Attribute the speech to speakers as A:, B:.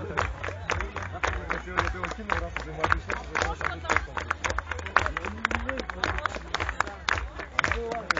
A: Можно там?